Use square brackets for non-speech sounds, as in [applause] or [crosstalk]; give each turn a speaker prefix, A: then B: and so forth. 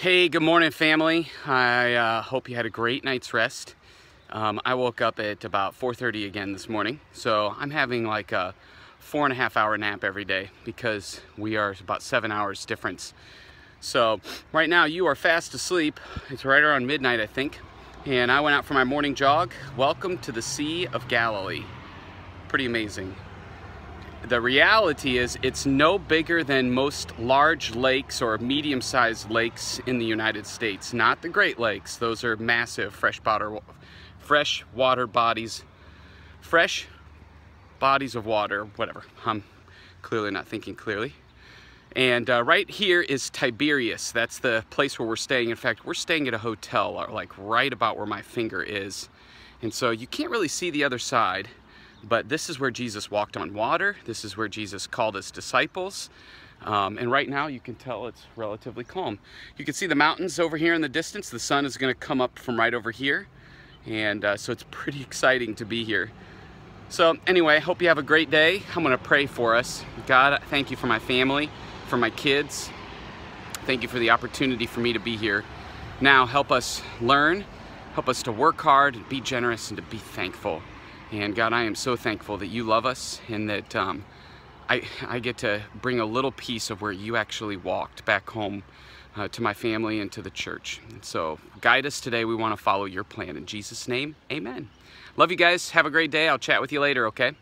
A: Hey, good morning, family. I uh, hope you had a great night's rest. Um, I woke up at about 4.30 again this morning, so I'm having like a four and a half hour nap every day because we are about seven hours difference. So right now you are fast asleep. It's right around midnight, I think. And I went out for my morning jog. Welcome to the Sea of Galilee. Pretty amazing the reality is it's no bigger than most large lakes or medium-sized lakes in the United States. Not the Great Lakes. Those are massive freshwater fresh water bodies. Fresh bodies of water, whatever. I'm clearly not thinking clearly. And uh, right here is Tiberias. That's the place where we're staying. In fact, we're staying at a hotel, uh, like right about where my finger is. And so you can't really see the other side. But this is where Jesus walked on water. This is where Jesus called his disciples. Um, and right now you can tell it's relatively calm. You can see the mountains over here in the distance. The sun is going to come up from right over here. And uh, so it's pretty [laughs] exciting to be here. So anyway, I hope you have a great day. I'm going to pray for us. God, thank you for my family, for my kids. Thank you for the opportunity for me to be here. Now help us learn, help us to work hard, be generous, and to be thankful. And God, I am so thankful that you love us and that um, I, I get to bring a little piece of where you actually walked back home uh, to my family and to the church. And so guide us today. We want to follow your plan. In Jesus' name, amen. Love you guys. Have a great day. I'll chat with you later, okay?